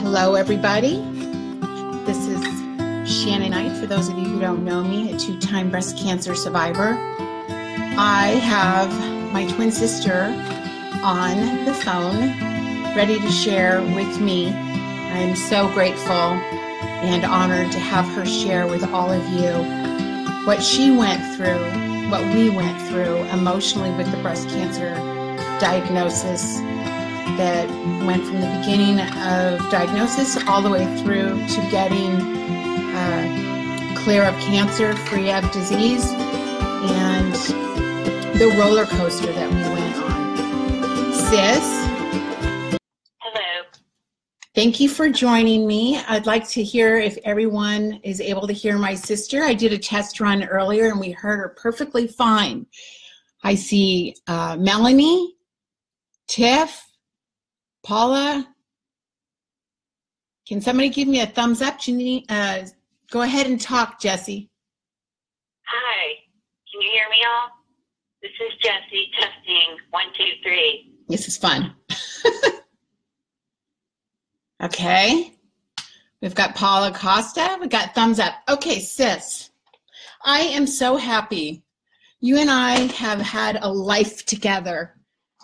Hello, everybody. This is Shannon Knight. For those of you who don't know me, a two time breast cancer survivor. I have my twin sister on the phone, ready to share with me. I am so grateful and honored to have her share with all of you what she went through, what we went through emotionally with the breast cancer diagnosis that went from the beginning of diagnosis all the way through to getting uh, clear of cancer, free of disease, and the roller coaster that we went on. Sis? Hello. Thank you for joining me. I'd like to hear if everyone is able to hear my sister. I did a test run earlier and we heard her perfectly fine. I see uh, Melanie, Tiff, Paula, can somebody give me a thumbs up? Janine, uh, go ahead and talk, Jesse. Hi. Can you hear me all? This is Jesse testing one, two, three. This is fun. okay. We've got Paula Costa. We got thumbs up. Okay, sis. I am so happy. You and I have had a life together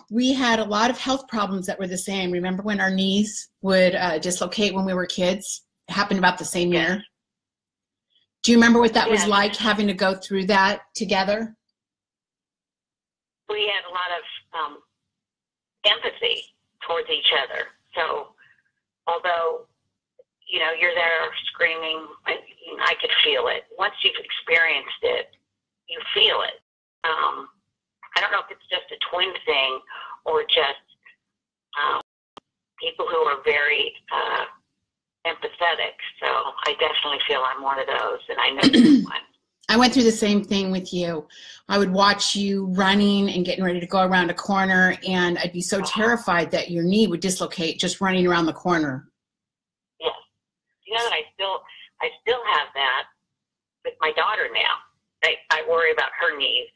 we had a lot of health problems that were the same. Remember when our knees would uh, dislocate when we were kids? It happened about the same year. Do you remember what that was like having to go through that together? We had a lot of um, empathy towards each other. So, although you know you're there screaming, I, I could feel it. Once you've experienced it, you feel it. Um, I don't know if it's just a twin thing or just um, people who are very uh, empathetic. So I definitely feel I'm one of those, and I know one. I went through the same thing with you. I would watch you running and getting ready to go around a corner, and I'd be so uh-huh. terrified that your knee would dislocate just running around the corner. Yes, you know that I still, I still have that with my daughter now. I, I worry about her knees.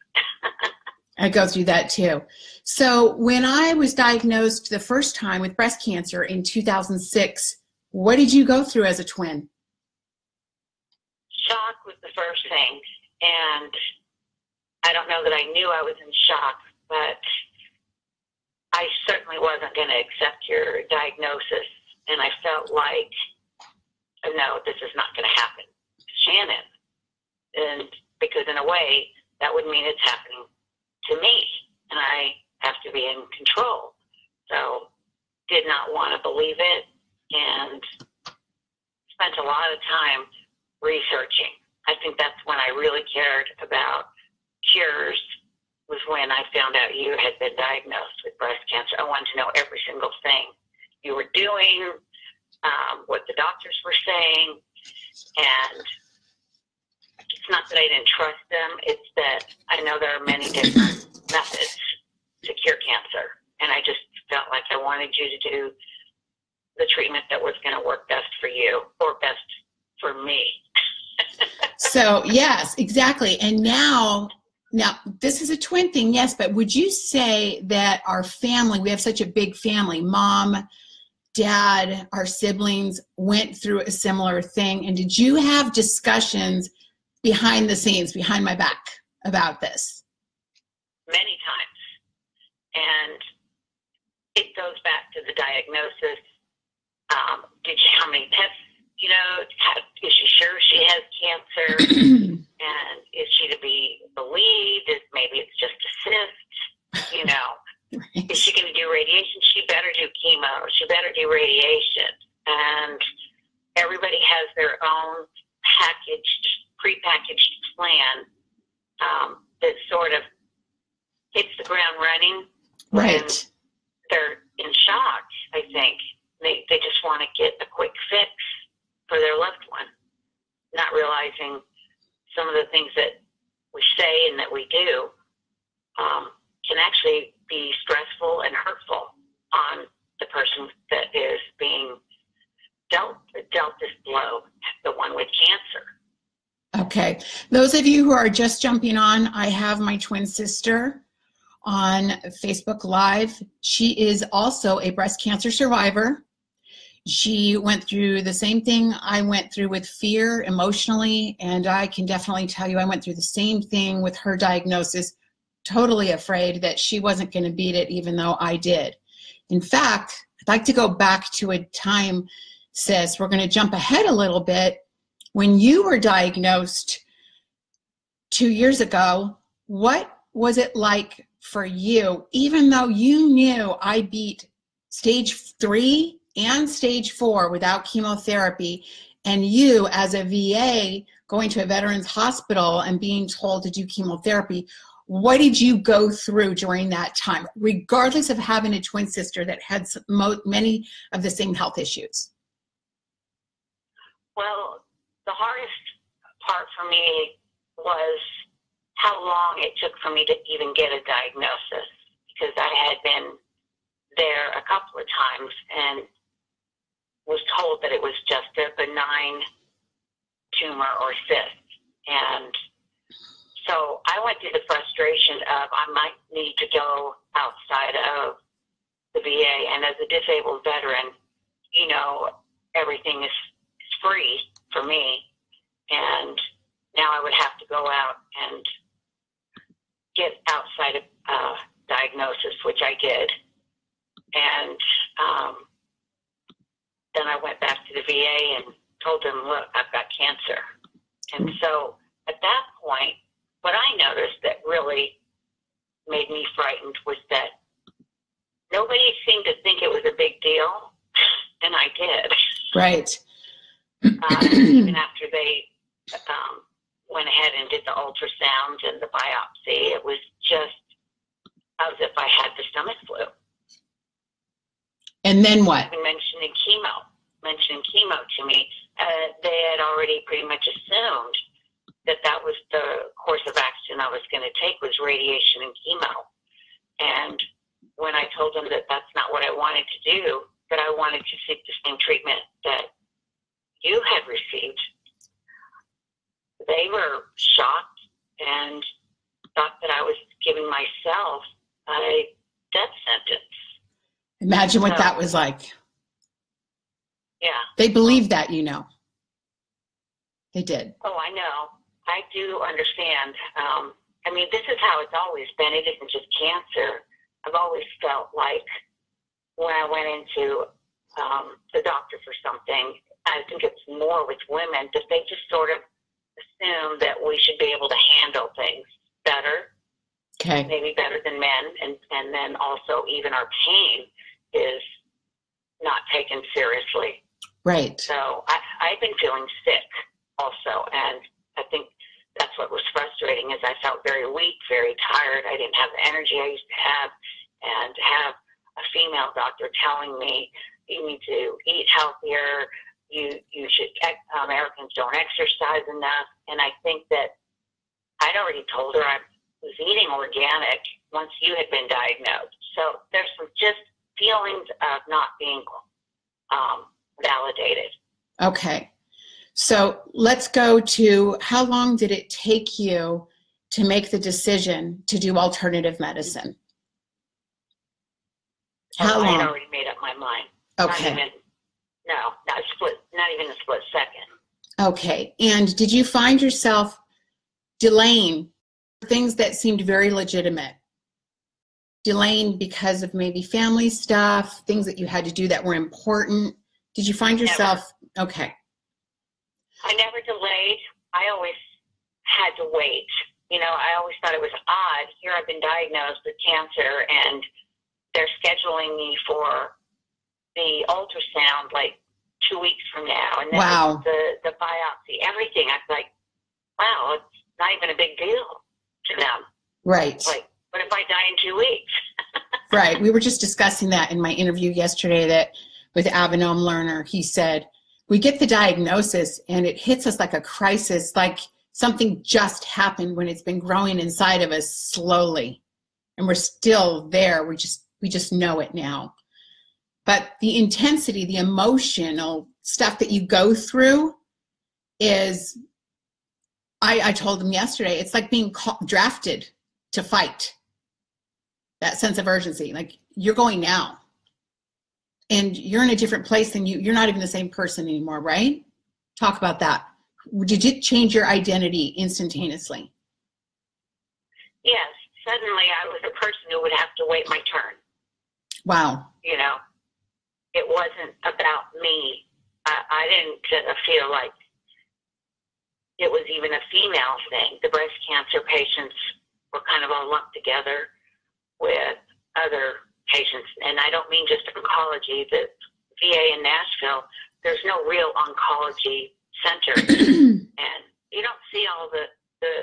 I go through that too. So when I was diagnosed the first time with breast cancer in 2006, what did you go through as a twin? Shock was the first thing. And I don't know that I knew I was in shock, but I certainly wasn't going to accept your diagnosis. And I felt like, no, this is not going to happen. Shannon. And because in a way, that would mean it's happening to me, and I have to be in control. So, did not want to believe it, and spent a lot of time researching. I think that's when I really cared about cures. Was when I found out you had been diagnosed with breast cancer. I wanted to know every single thing you were doing, um, what the doctors were saying, and it's not that I didn't trust them, it's that I know there are many different methods to cure cancer. And I just felt like I wanted you to do the treatment that was going to work best for you or best for me. so, yes, exactly. And now, now this is a twin thing, yes, but would you say that our family, we have such a big family, mom, dad, our siblings went through a similar thing? And did you have discussions behind the scenes, behind my back about this? Many times. And it goes back to the diagnosis. Um, did she, how many tests, you know, is she sure she has cancer? and is she to be believed? Is maybe it's just a cyst? You know, right. is she going to do radiation? She better do chemo. She better do radiation. And everybody has their own packaged prepackaged plan um, that sort of hits the ground running. Right. They're in shock, I think. They, they just want to get a quick fix for their loved one, not realizing some of the things that we say and that we do um, can actually be stressful and hurtful on the person that is being dealt dealt this blow, the one with cancer. Okay. Those of you who are just jumping on, I have my twin sister on Facebook Live. She is also a breast cancer survivor. she went through the same thing I went through with fear emotionally, and I can definitely tell you I went through the same thing with her diagnosis, totally afraid that she wasn't going to beat it, even though I did. In fact, I'd like to go back to a time, sis, we're going to jump ahead a little bit. When you were diagnosed two years ago, what was it like for you, even though you knew I beat stage three and stage four without chemotherapy, and you as a VA going to a veterans hospital and being told to do chemotherapy, what did you go through during that time, regardless of having a twin sister that had many of the same health issues? Well, the hardest part for me was how long it took for me to even get a diagnosis because I had been there a couple of times and was told that it was just a benign tumor or cyst. And so I went through the frustration of I might need to go outside of the VA. And as a disabled veteran, you know, everything is, free for me. And now I would have to go out and get outside of uh, diagnosis, which I did. And um, then I went back to the VA and told them, look, I've got cancer. And so at that point, what I noticed that really made me frightened was that nobody seemed to think it was a big deal, and I did. Right. uh, even after they um, went ahead and did the ultrasound and the biopsy. It was just as if I had the stomach flu. And then what? Mentioning chemo, mentioning chemo to me, uh, they had already pretty much assumed that that was the course of action I was going to take was radiation and chemo. And when I told them that that's not what I wanted to do, that I wanted to seek the same treatment that you had received, they were shocked and thought that I was giving myself a death sentence. Imagine what that was like. Yeah. They believed that, you know. They did. Oh, I know. I do understand. Um, I mean, this is how it's always been. It isn't just cancer. I've always felt like when I went into um, the doctor for something, I think it's more with women that they just sort of assume that we should be able to handle things better. Okay. Maybe better than men, and and then also even our pain is not taken seriously. Right. So I, I've been feeling sick also, and I think that's what was frustrating is I felt very weak, very tired. I didn't have the energy I used to have, and to have a female doctor telling me you need to eat healthier, you you should Americans don't exercise enough, and I think that I'd already told her I was eating organic once you had been diagnosed. So there's some just feelings of not being um, validated. Okay, so let's go to how long did it take you to make the decision to do alternative medicine? How oh, long? I had already made up my mind. Okay. No, not split, not even a split second. Okay. And did you find yourself delaying things that seemed very legitimate? Delaying because of maybe family stuff, things that you had to do that were important. Did you find yourself never. okay? I never delayed. I always had to wait. You know, I always thought it was odd. Here I've been diagnosed with cancer and they're scheduling me for the ultrasound like two weeks from now, and then wow. the the biopsy, everything. I was like, wow, it's not even a big deal to them. Right. Like, what if I die in two weeks? right. We were just discussing that in my interview yesterday. That with Avenome Lerner, he said we get the diagnosis and it hits us like a crisis, like something just happened when it's been growing inside of us slowly, and we're still there. We just we just know it now but the intensity the emotional stuff that you go through is i, I told him yesterday it's like being drafted to fight that sense of urgency like you're going now. And you're in a different place than you you're not even the same person anymore right? Talk about that. Did it change your identity instantaneously? Yes. Suddenly i was a person who would have to wait my turn. Wow. You know? It wasn't about me. I, I didn't uh, feel like it was even a female thing. The breast cancer patients were kind of all lumped together with other patients, and I don't mean just oncology. The VA in Nashville, there's no real oncology center, and you don't see all the the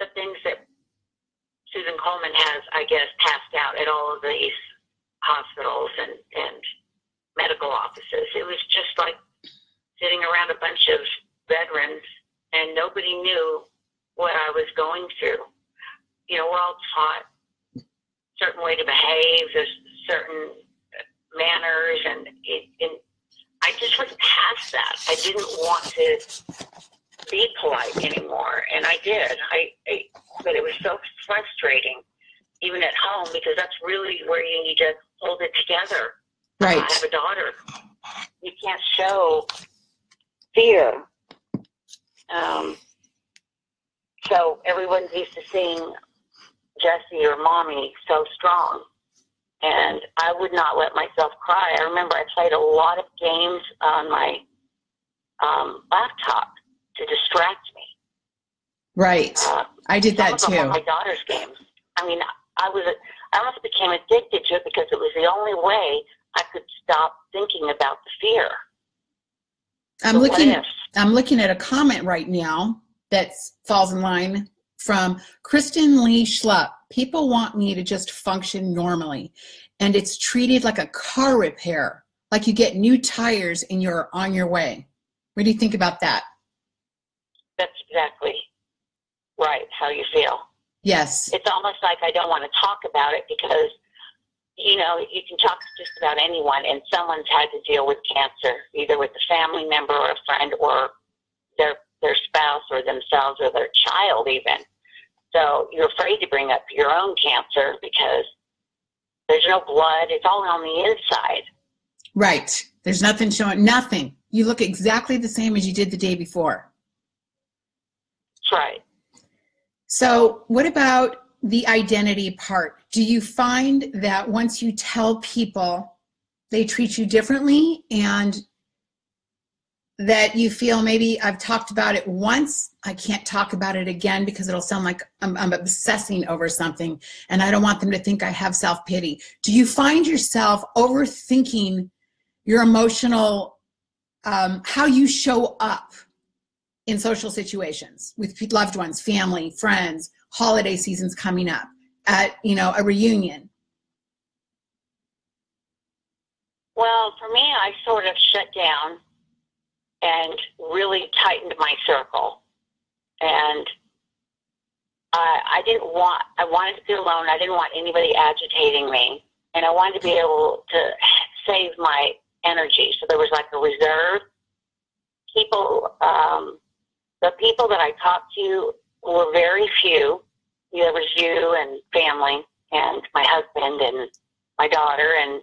the things that Susan Komen has, I guess, passed out at all of these hospitals and and medical offices. It was just like sitting around a bunch of veterans, and nobody knew what I was going through. You know, we're all taught certain way to behave, there's certain manners, and, it, and I just was past that. I didn't want to be polite anymore, and I did. I, I but it was so frustrating, even at home, because that's really where you need to hold it together. Right. I have a daughter. You can't show fear. Um, so everyone's used to seeing Jesse or mommy so strong. And I would not let myself cry. I remember I played a lot of games on my um, laptop to distract me. Right. Uh, I did that too. my daughter's games. I mean, I was, I almost became addicted to it because it was the only way I could stop thinking about the fear. I'm looking. I'm looking at a comment right now that falls in line from Kristen Lee Schlupp. People want me to just function normally, and it's treated like a car repair, like you get new tires and you're on your way. What do you think about that? That's exactly right, how you feel. Yes. It's almost like I don't want to talk about it because, you know, you can talk to just about anyone, and someone's had to deal with cancer, either with a family member or a friend or their their spouse or themselves or their child even. So you're afraid to bring up your own cancer because there's no blood. It's all on the inside. Right. There's nothing showing, nothing. You look exactly the same as you did the day before. That's right. So, what about the identity part? Do you find that once you tell people, they treat you differently and that you feel maybe I've talked about it once, I can't talk about it again because it'll sound like I'm, I'm obsessing over something and I don't want them to think I have self pity. Do you find yourself overthinking your emotional, um, how you show up in social situations with loved ones, family, friends, holiday seasons coming up, at you know a reunion? Well, for me, I sort of shut down and really tightened my circle. And I, I didn't want, I wanted to be alone. I didn't want anybody agitating me. And I wanted to be able to save my energy. So there was like a reserve. People, um, the people that I talked to were very few. There was you and family and my husband and my daughter and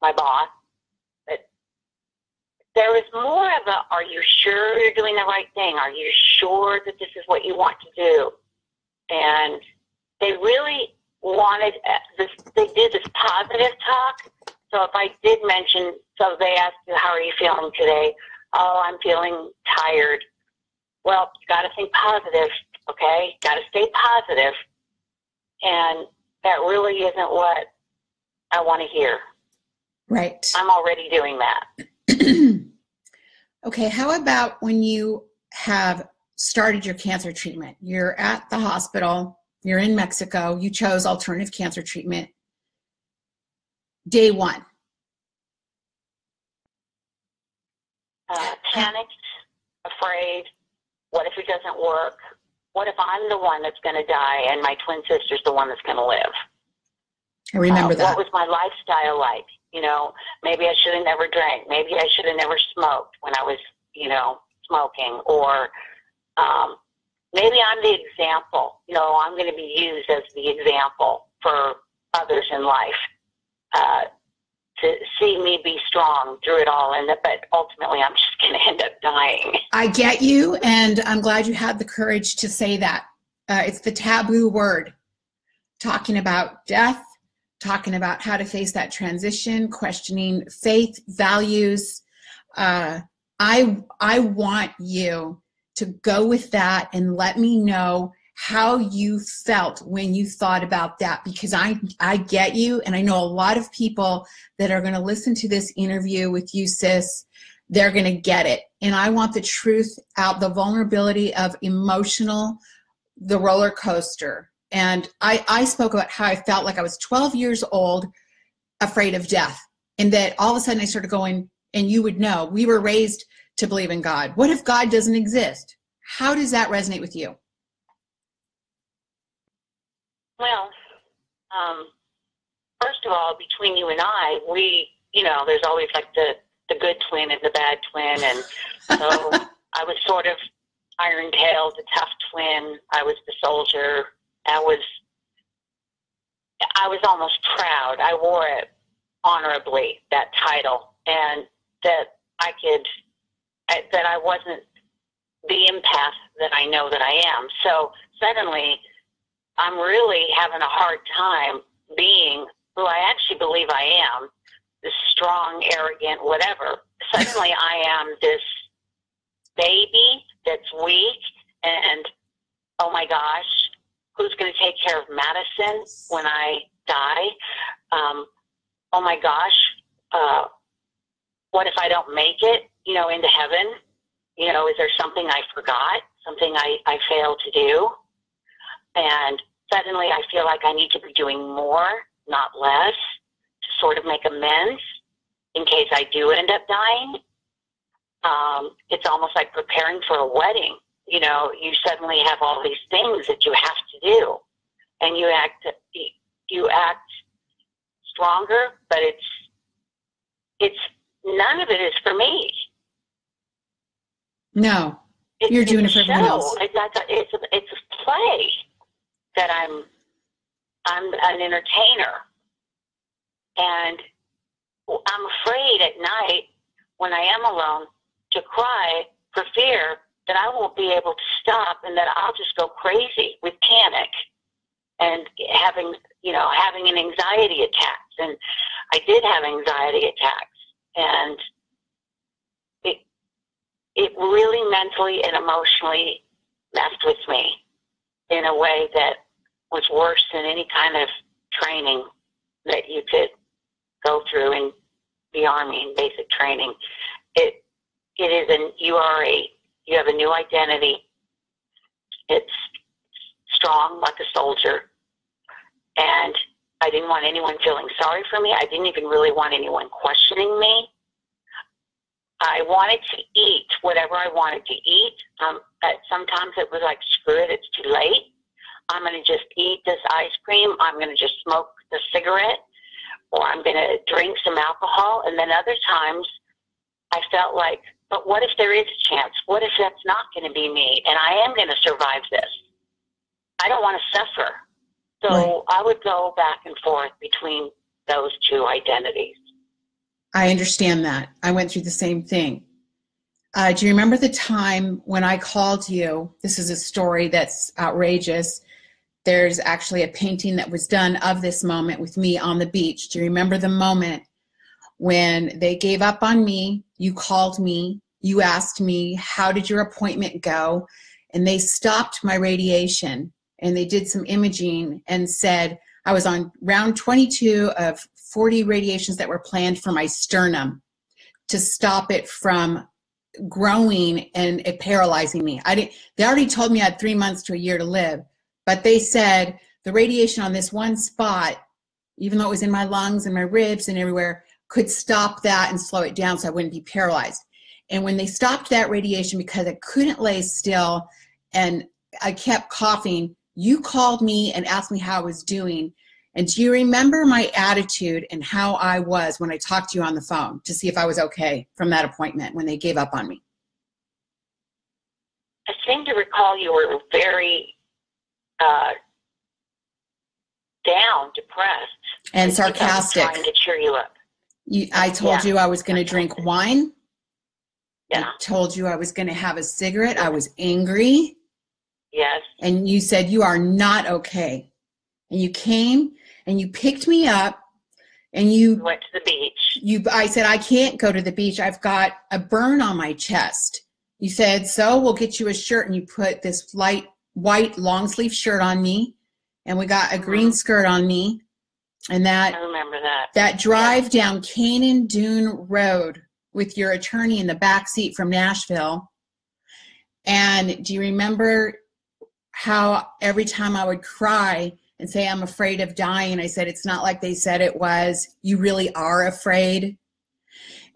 my boss there was more of a, are you sure you're doing the right thing? Are you sure that this is what you want to do? And they really wanted uh, this, they did this positive talk. So if I did mention, so they asked you, how are you feeling today? Oh, I'm feeling tired. Well, you got to think positive, okay? Got to stay positive. And that really isn't what I want to hear. Right. I'm already doing that. okay, how about when you have started your cancer treatment? You're at the hospital, you're in Mexico, you chose alternative cancer treatment. Day one. Uh, panicked, afraid. What if it doesn't work? What if I'm the one that's going to die and my twin sister's the one that's going to live? I remember uh, that. What was my lifestyle like? You know, maybe I should have never drank. Maybe I should have never smoked when I was, you know, smoking. Or um, maybe I'm the example. You know, I'm going to be used as the example for others in life. Uh, to see me be strong through it all. And but ultimately, I'm just going to end up dying. I get you, and I'm glad you had the courage to say that. Uh, it's the taboo word, talking about death, talking about how to face that transition, questioning faith, values. Uh, I I want you to go with that and let me know how you felt when you thought about that because I I get you and I know a lot of people that are going to listen to this interview with you sis. They're going to get it. And I want the truth out the vulnerability of emotional the roller coaster and I I spoke about how I felt like I was 12 years old afraid of death and that all of a sudden I started going and you would know we were raised to believe in God what if God doesn't exist how does that resonate with you well, um, first of all, between you and I, we, you know, there's always like the the good twin and the bad twin, and so I was sort of Iron Tail, the tough twin. I was the soldier. I was, I was almost proud. I wore it honorably that title, and that I could, I, that I wasn't the empath that I know that I am. So suddenly I'm really having a hard time being who I actually believe I am this strong, arrogant, whatever. Suddenly I am this baby that's weak and oh my gosh, who's going to take care of Madison when I die? Um, oh my gosh, uh, what if I don't make it, you know, into heaven? You know, is there something I forgot, something I, I failed to do? And suddenly I feel like I need to be doing more, not less, to sort of make amends in case I do end up dying. Um, it's almost like preparing for a wedding. You know, you suddenly have all these things that you have to do, and you act you act stronger, but it's it's none of it is for me. No, you're doing it for everyone else. It's, it's, a, it's a play that I'm I'm an entertainer, and I'm afraid at night when I am alone to cry for fear that I won't be able to stop and that I'll just go crazy with panic and having you know having an anxiety attack and I did have anxiety attacks and it it really mentally and emotionally messed with me in a way that was worse than any kind of training that you could go through in the army and basic training. It it is an you are a you have a new identity. It's strong like a soldier, and I didn't want anyone feeling sorry for me. I didn't even really want anyone questioning me. I wanted to eat whatever I wanted to eat. Um, sometimes it was like, screw it, it's too late. I'm going to just eat this ice cream. I'm going to just smoke the cigarette, or I'm going to drink some alcohol. And then other times, I felt like, but what if there is a chance? What if that's not going to be me, and I am going to survive this? I don't want to suffer. So right. I would go back and forth between those two identities. I understand that. I went through the same thing. Uh, do you remember the time when I called you? This is a story that's outrageous. There's actually a painting that was done of this moment with me on the beach. Do you remember the moment when they gave up on me? You called me, you asked me, How did your appointment go? And they stopped my radiation and they did some imaging and said I was on round 22 of 40 radiations that were planned for my sternum to stop it from growing and it paralyzing me. I didn't they already told me I had 3 months to a year to live but they said the radiation on this one spot, even though it was in my lungs and my ribs and everywhere, could stop that and slow it down so I wouldn't be paralyzed. And when they stopped that radiation because I couldn't lay still and I kept coughing, you called me and asked me how I was doing. And do you remember my attitude and how I was when I talked to you on the phone to see if I was okay from that appointment when they gave up on me? I seem to recall you were very uh, down, depressed, and sarcastic, trying to cheer you up. You, I told Yeah. you I was going to drink wine. Yeah. I told you I was going to have a cigarette. I was angry. Yes. And you said, You are not okay. And you came and you picked me up and you, went to the beach. you, I said, I can't go to the beach. I've got a burn on my chest. You said, So we'll get you a shirt. And you put this light white long sleeve shirt on me. And we got a green Mhm. skirt on me. And that I remember that. that drive down Kanan Dume Road with your attorney in the back seat from Nashville. And do you remember how every time I would cry and say, I'm afraid of dying, I said, It's not like they said it was. You really are afraid.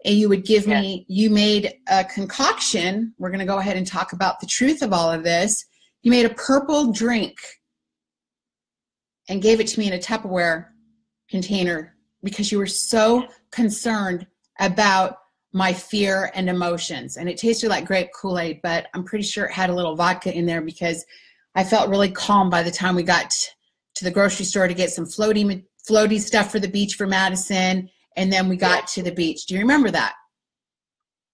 And you would give me, you made a concoction. We're going to go ahead and talk about the truth of all of this. You made a purple drink and gave it to me in a Tupperware container because you were so concerned about my fear and emotions. And it tasted like grape Kool Aid, but I'm pretty sure it had a little vodka in there because I felt really calm by the time we got to the grocery store to get some floaty, floaty stuff for the beach for Madison. And then we got to the beach. Do you remember that?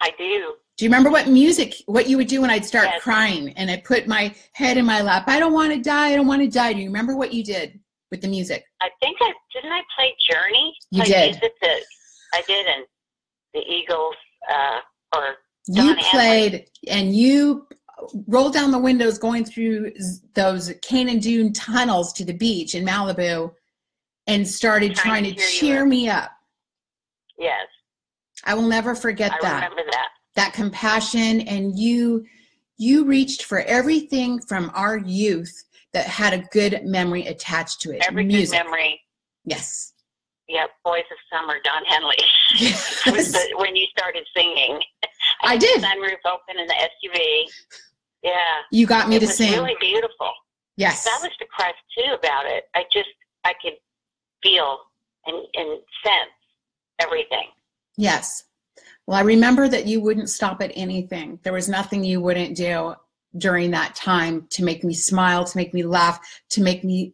I do. Do you remember what music, what you would do when I'd start Yes. crying and I put my head in my lap? I don't want to die. I don't want to die. Do you remember what you did with the music? I think I didn't I play Journey? You Play did. that I did, and the Eagles, uh, or you Don Henley. played and you rolled down the windows going through those Kanan Dume tunnels to the beach in Malibu and started trying Trying to to cheer cheer up. me up. yes, I will never forget I that. remember that. That compassion and you you reached for everything from our youth that had a good memory attached to it. Every Music. good memory. Yes. Yep, Boys of Summer, Don Henley. Yes. the, when you started singing. I had did. The sunroof open in the SUV. Yeah. You got me it to was sing. really beautiful. yes. I was depressed too about it. I just I could feel and, and sense everything. Yes. Well, I remember that you wouldn't stop at anything. There was nothing you wouldn't do during that time to make me smile, to make me laugh, to make me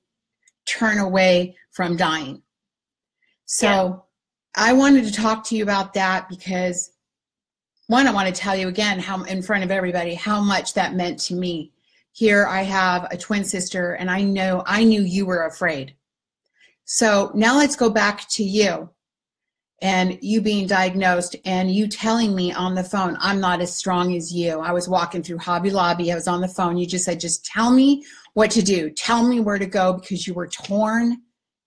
turn away from dying. So Yeah. I wanted to talk to you about that because one, I want to tell you again how in front of everybody how much that meant to me. Here I have a twin sister and I know I knew you were afraid. So now let's go back to you and you being diagnosed and you telling me on the phone i'm not as strong as you i was walking through hobby lobby i was on the phone you just said just tell me what to do tell me where to go because you were torn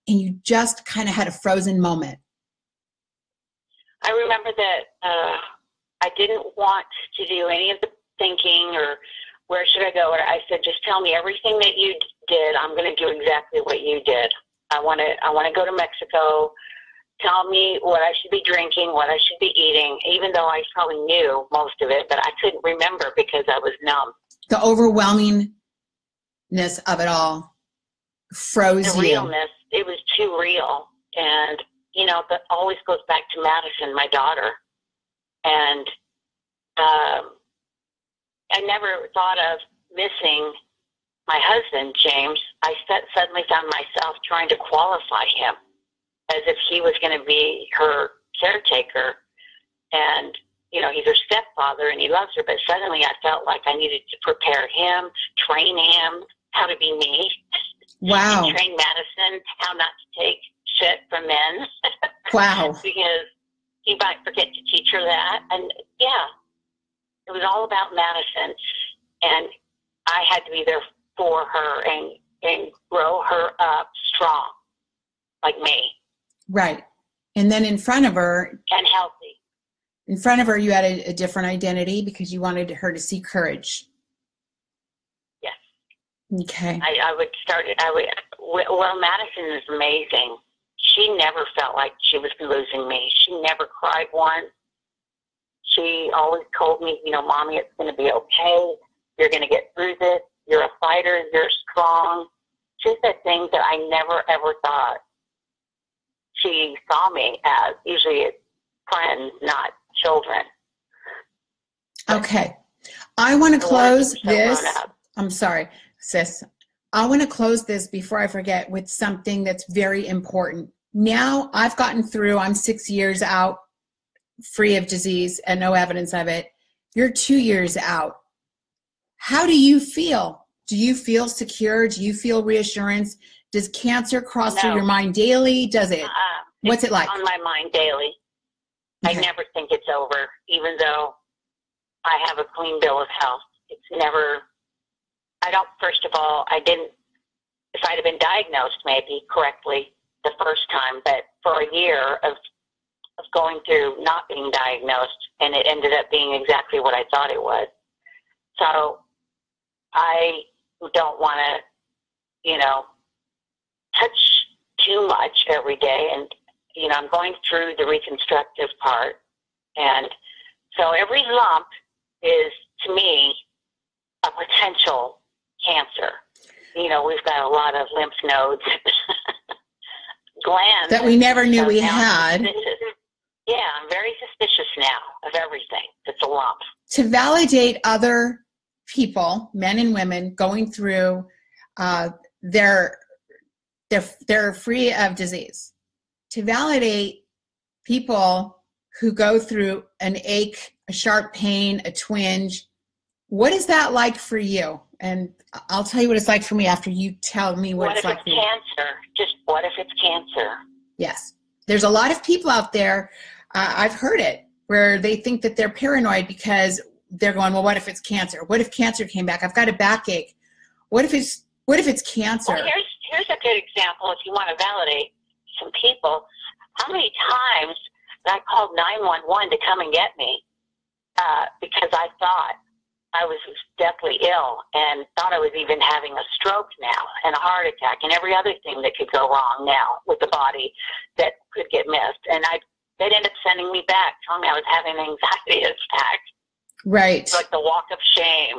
and you just kind of had a frozen moment I remember that uh, I didn't want to do any of the thinking or where should I go. I said, just tell me everything that you did. I'm going to do exactly what you did. I want to. I want to go to Mexico. Tell me what I should be drinking, what I should be eating. Even though I probably knew most of it, but I couldn't remember because I was numb. the overwhelmingness of it all froze the you realness it was too real and you know that always goes back to madison my daughter and um i never thought of missing my husband james i suddenly found myself trying to qualify him as if he was going to be her caretaker. And you know he's her stepfather and he loves her but suddenly i felt like i needed to prepare him train him how to be me. Wow. and train Madison how not to take shit from men. Wow. Because he might forget to teach her that. And yeah, it was all about Madison, and I had to be there for her and and grow her up strong, like me, right and then in front of her and healthy. in front of her you had a, a different identity because you wanted her to see courage Yes, okay I, I would start. I would. Well, Madison is amazing. She never felt like she was losing me. She never cried once. She always told me, you know, mommy, it's going to be okay. You're going to get through this. You're a fighter. You're strong. She said things that I never ever thought she saw me as. Usually friends, not children. okay i want to close to be so grown this. I'm sorry, sis. I want to close this before I forget with something that's very important now I've gotten through, I'm six years out free of disease and no evidence of it. You're two years out. How do you feel? Do you feel secure? Do you feel reassurance? Does cancer cross no. through your mind daily? Does it? Uh, What's it like? On my mind daily. Okay. I never think it's over, even though I have a clean bill of health. It's never, I don't, first of all, I didn't, if I'd have been diagnosed maybe correctly the first time, but for a year of, of going through not being diagnosed, and it ended up being exactly what I thought it was. So I don't want to, you know, touch too much every day. And, you know, I'm going through the reconstructive part. And so every lump is, to me, a potential cancer. You know, we've got a lot of lymph nodes, glands. That we never knew we had. Yeah, I'm very suspicious now of everything that's a lump. To validate other people, men and women, going through uh, their they're they're free of disease. To validate people who go through an ache, a sharp pain, a twinge, what is that like for you? And I'll tell you what it's like for me after you tell me what, what it's like What if it's for cancer? Just what if it's cancer? Yes. There's a lot of people out there, uh, I've heard it, where they think that they're paranoid because they're going, well, what if it's cancer? What if cancer came back? I've got a backache. What if it's what if it's cancer? Well, here's here's a good example if you want to validate some people. How many times I called 911 to come and get me uh, because I thought I was deathly ill and thought I was even having a stroke now and a heart attack and every other thing that could go wrong now with the body that could get missed. And I they'd end up sending me back, telling me I was having an anxiety attack. Right. It's like the walk of shame.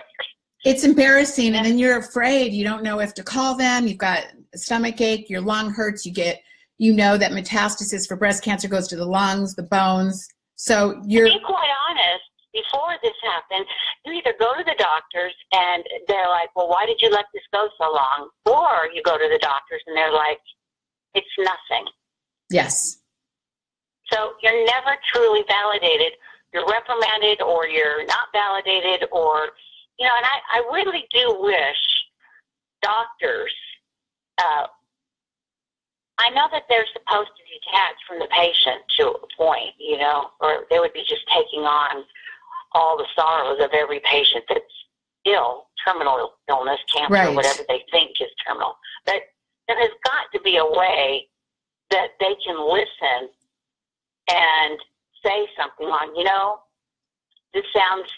it's embarrassing, and then you're afraid. You don't know if to call them. You've got stomach ache, your lung hurts. You get, you know, that metastasis for breast cancer goes to the lungs, the bones. So you're. To be quite honest, before this happened, you either go to the doctors and they're like, well, why did you let this go so long? Or you go to the doctors and they're like, it's nothing. Yes. So you're never truly validated you're reprimanded or you're not validated or you know and i, I really do wish doctors uh, i know that they're supposed to detach from the patient to a point you know or they would be just taking on all the sorrows of every patient that's ill terminal illness cancer right. whatever they think is terminal but there has got to be a way that they can listen and say something on, you know, this sounds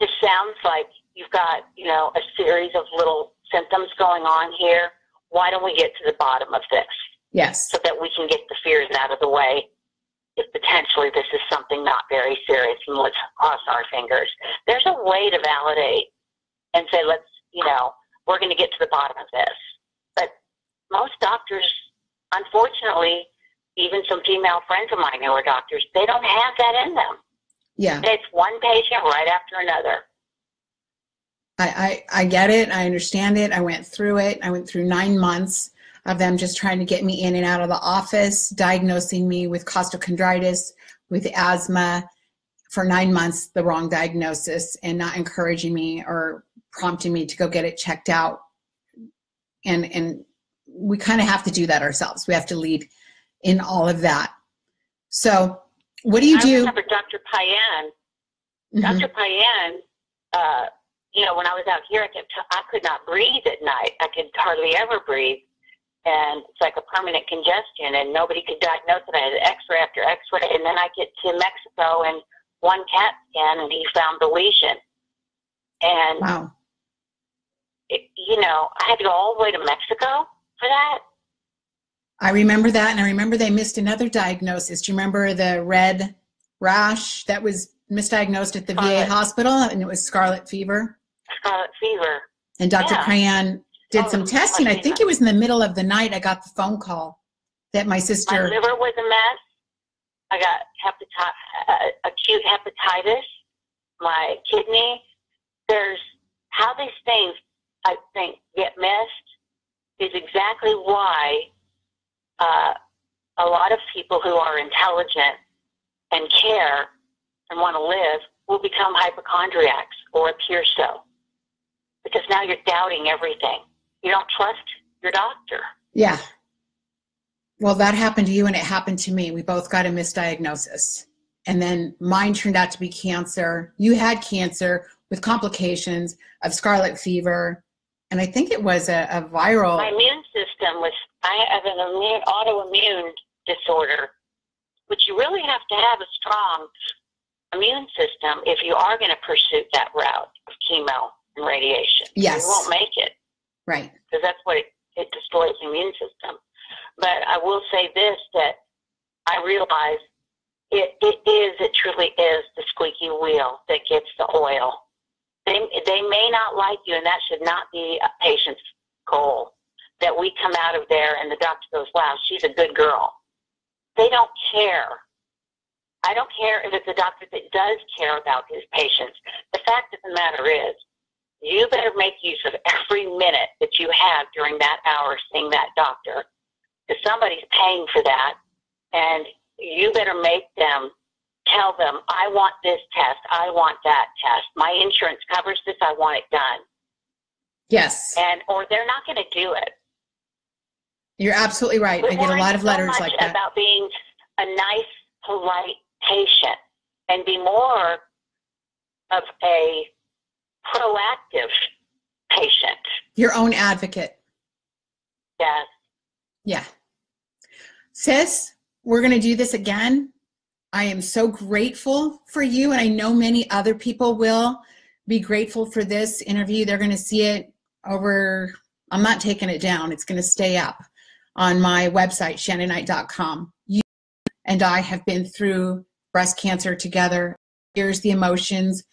this sounds like you've got, you know, a series of little symptoms going on here. Why don't we get to the bottom of this? Yes. So that we can get the fears out of the way if potentially this is something not very serious and let's cross our fingers. There's a way to validate and say, let's, you know, we're going to get to the bottom of this. But most doctors, unfortunately, even some female friends of mine who are doctors, they don't have that in them. Yeah. It's one patient right after another. I, I, I get it. I understand it. I went through it. I went through nine months of them just trying to get me in and out of the office, diagnosing me with costochondritis, with asthma for nine months, the wrong diagnosis, and not encouraging me or prompting me to go get it checked out. And and we kind of have to do that ourselves. We have to lead in all of that. So, what do you I do? Dr. Payan. Mm-hmm. Dr. Payan, uh, you know, when I was out here, I, kept, I could not breathe at night. I could hardly ever breathe. And it's like a permanent congestion, and nobody could diagnose it. I had x ray after x ray. And then I get to Mexico and one CAT scan, and he found the lesion. And, wow. It, you know, I had to go all the way to Mexico for that. I remember that, and I remember they missed another diagnosis. Do you remember the red rash that was misdiagnosed at the Scarlet. VA hospital, and it was scarlet fever? Scarlet fever. And Dr. Yeah. Payan did oh, some testing. I think it was in the middle of the night. I got the phone call that my sister. My liver was a mess. I got hepatitis, uh, acute hepatitis. My kidney. There's how these things, I think, get missed is exactly why uh, a lot of people who are intelligent and care and want to live will become hypochondriacs or appear so because now you're doubting everything. You don't trust your doctor. Yeah. Well, that happened to you and it happened to me. We both got a misdiagnosis. And then mine turned out to be cancer. You had cancer with complications of scarlet fever. And I think it was a, a viral. My immune system was, I have an immune, autoimmune disorder, which you really have to have a strong immune system if you are going to pursue that route of chemo and radiation. Yes. You won't make it. Right. Because that's what it, it destroys the immune system. But I will say this that I realize it, it is, it truly is the squeaky wheel that gets the oil. They, they may not like you, and that should not be a patient's goal. That we come out of there and the doctor goes, wow, she's a good girl. They don't care. I don't care if it's a doctor that does care about his patients. The fact of the matter is, you better make use of every minute that you have during that hour seeing that doctor because somebody's paying for that and you better make them tell them i want this test. I want that test. My insurance covers this. I want it done. Yes. And or they're not going to do it. You're absolutely right. We i get a lot of letters so like that. about being a nice polite patient and be more of a proactive patient. Your own advocate. Yes. Yeah. Sis, we're going to do this again. I am so grateful for you, and I know many other people will be grateful for this interview. They're going to see it over, I'm not taking it down, it's going to stay up on my website, shannonknight.com. You and I have been through breast cancer together. Here's the emotions,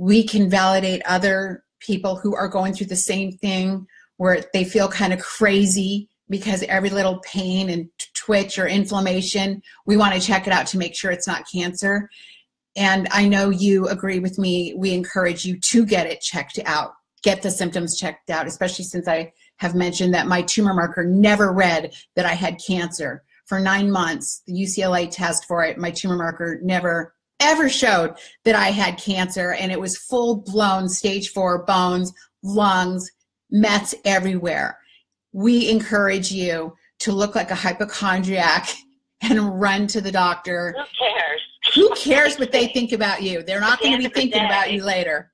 we can validate other people who are going through the same thing where they feel kind of crazy because every little pain and twitch or inflammation, we want to check it out to make sure it's not cancer. And I know you agree with me. We encourage you to get it checked out, get the symptoms checked out, especially since I have mentioned that my tumor marker never read that I had cancer. For nine months, the UCLA test for it, my tumor marker never ever showed that I had cancer, and it was full blown stage four bones, lungs, mets everywhere. We encourage you to look like a hypochondriac and run to the doctor. Who cares? Who cares what they think about you? They're not going to be thinking about you later.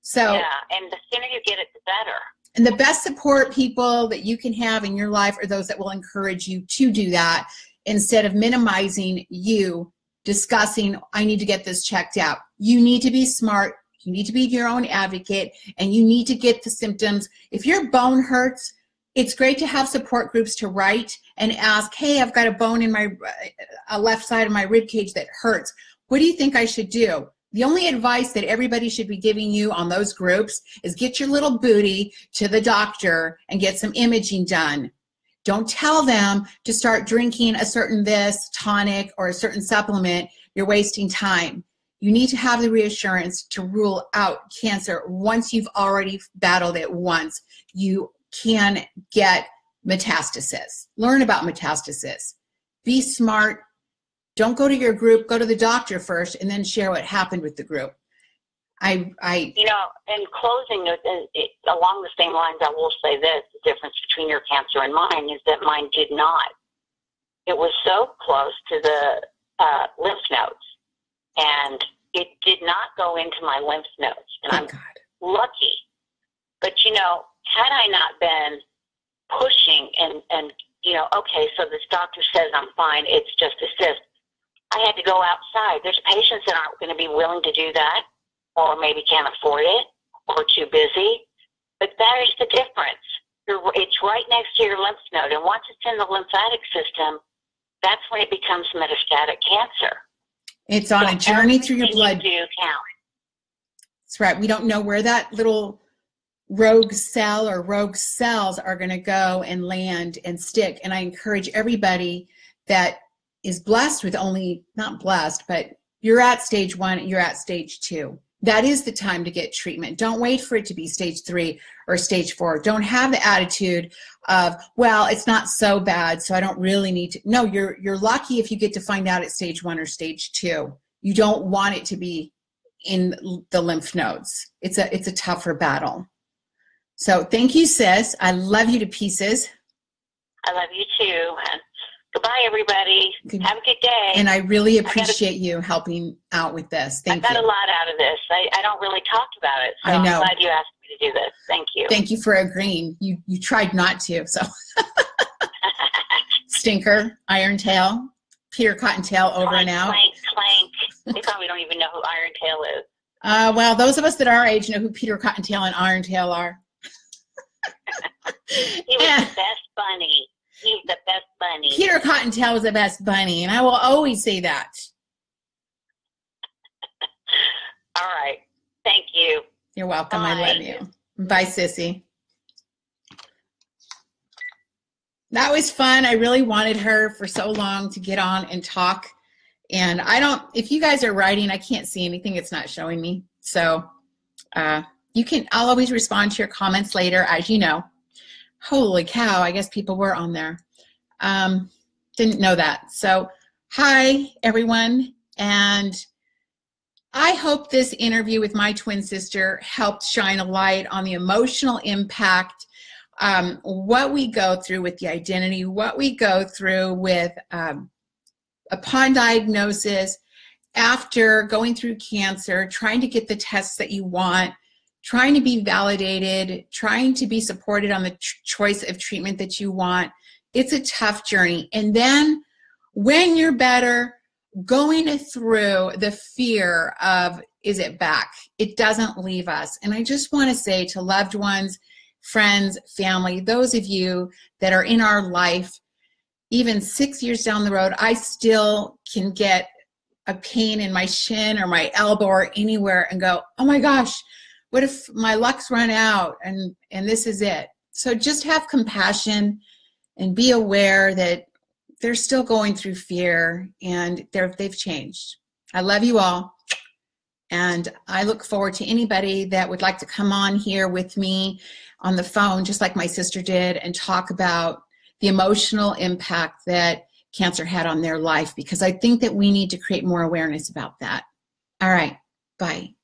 So, yeah, and the sooner you get it, the better. And the best support people that you can have in your life are those that will encourage you to do that instead of minimizing you discussing, I need to get this checked out. You need to be smart. You need to be your own advocate and you need to get the symptoms. If your bone hurts, it's great to have support groups to write and ask, hey, I've got a bone in my a left side of my rib cage that hurts. What do you think I should do? The only advice that everybody should be giving you on those groups is get your little booty to the doctor and get some imaging done. Don't tell them to start drinking a certain this tonic or a certain supplement. You're wasting time. You need to have the reassurance to rule out cancer once you've already battled it once. You can get metastasis. Learn about metastasis. Be smart. Don't go to your group, go to the doctor first and then share what happened with the group. I, I, you know, in closing, it, it, along the same lines, I will say this: the difference between your cancer and mine is that mine did not. It was so close to the uh, lymph nodes, and it did not go into my lymph nodes, and I'm God. lucky. But you know, had I not been pushing and and you know, okay, so this doctor says I'm fine, it's just a cyst. I had to go outside. There's patients that aren't going to be willing to do that or maybe can't afford it or too busy. But that is the difference. It's right next to your lymph node. And once it's in the lymphatic system, that's when it becomes metastatic cancer. It's on so a journey through your blood. You. That's right. We don't know where that little rogue cell or rogue cells are going to go and land and stick. And I encourage everybody that is blessed with only, not blessed, but you're at stage one, you're at stage two that is the time to get treatment. Don't wait for it to be stage three or stage four. Don't have the attitude of, well, it's not so bad, so I don't really need to. No, you're you're lucky if you get to find out at stage one or stage two. You don't want it to be in the lymph nodes. It's a it's a tougher battle. So thank you, sis. I love you to pieces. I love you too. Goodbye, everybody. Good. Have a good day. And I really appreciate gotta, you helping out with this. Thank you. I got you. a lot out of this. I, I don't really talk about it. So I know. I'm glad you asked me to do this. Thank you. Thank you for agreeing. You you tried not to, so stinker, iron tail, Peter Cottontail over clank, and out. Clank, clank. they probably don't even know who Iron Tail is. Uh, well, those of us that are our age know who Peter Cottontail and Iron Tail are. he was the best bunny. He's the best bunny. Peter Cottontail was the best bunny, and I will always say that. All right. Thank you. You're welcome. Bye. I love you. Bye, sissy. That was fun. I really wanted her for so long to get on and talk. And I don't, if you guys are writing, I can't see anything. It's not showing me. So uh, you can, I'll always respond to your comments later, as you know. Holy cow, I guess people were on there. Um, didn't know that. So, hi, everyone. And I hope this interview with my twin sister helped shine a light on the emotional impact, um, what we go through with the identity, what we go through with um, upon diagnosis, after going through cancer, trying to get the tests that you want, trying to be validated, trying to be supported on the choice of treatment that you want. It's a tough journey. And then when you're better, going through the fear of, is it back? It doesn't leave us. And I just want to say to loved ones, friends, family, those of you that are in our life, even six years down the road, I still can get a pain in my shin or my elbow or anywhere and go, oh my gosh, what if my luck's run out and and this is it? So just have compassion and be aware that they're still going through fear and they're they've changed. I love you all. And i look forward to anybody that would like to come on here with me on the phone just like my sister did and talk about the emotional impact that cancer had on their life because i think that we need to create more awareness about that. All right. Bye